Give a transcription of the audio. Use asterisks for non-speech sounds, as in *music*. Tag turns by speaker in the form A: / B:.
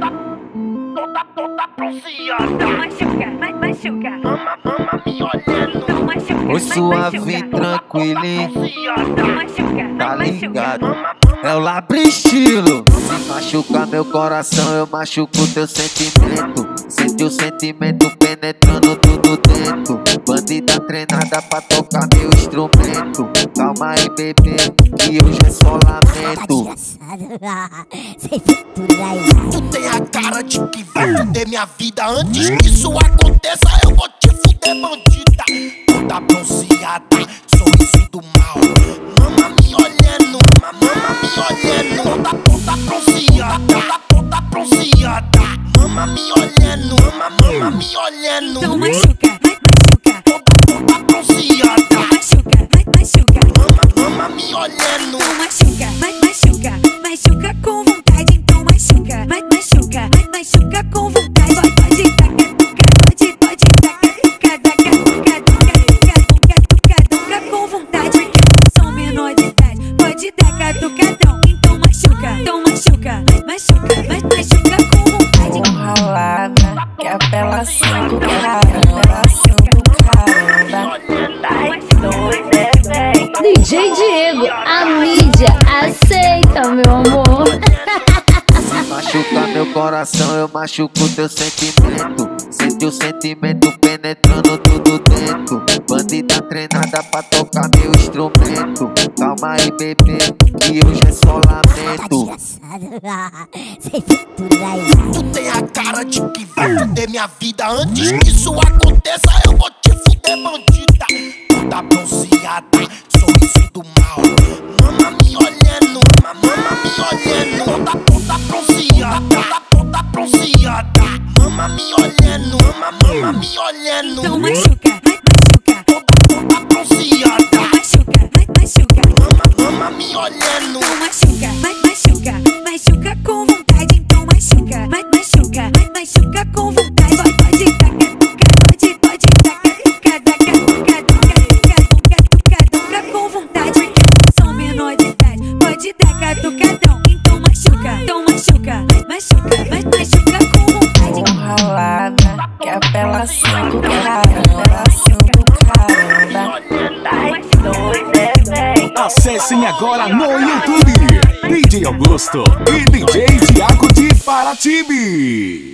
A: toda, toda, toda bronzeada.
B: Machuca, ma- machuca.
A: Mama, mama me olhando.
B: Machuca,
C: Oi, suave,
B: machuca.
C: tranquilinho,
A: Bronzeada.
B: Machuca,
C: tá ligado? É o Labristilo. Se machucar meu coração, eu machuco teu sentimento. Sente o sentimento penetrando tudo dentro. Bandida treinada pra tocar meu instrumento. Calma aí, bebê, que hoje é só lamento.
D: Sem *laughs* tudo aí.
A: Que vai foder minha vida. Antes que isso aconteça, eu vou te fuder, bandida. Toda bronzeada, sorriso do mal. Mama me olhando, mama, me olhando. Toda, toda bronzeada, toda, toda bronzeada. Mama me olhando, mama, mama me olhando.
B: Então machuca, machuca, ma- machuca, ma- machuca com vontade.
E: ralada, que apelação do cara, apelação do caramba. Tá doida, é, véi.
D: DJ Diego, a mídia aceita, meu amor.
C: Se machucar meu coração, eu machuco teu sentimento. Sente o sentimento penetrando tudo dentro. Treinada pra tocar meu instrumento. Calma aí, bebê, que hoje é só lamento.
A: Tu tem a cara de que vai foder minha vida. Antes que isso aconteça, eu vou te fuder, bandida. Toda bronzeada, sorriso do mal. Mama me olhando, mama, me olhando. Toda, toda bronzeada, toda, toda bronzeada. Mama me olhando, mama, mama me olhando.
B: Então machuca,
E: que apelação do cara, é.
F: Acessem agora no YouTube DJ Augusto e DJ Tiago de Paratibe.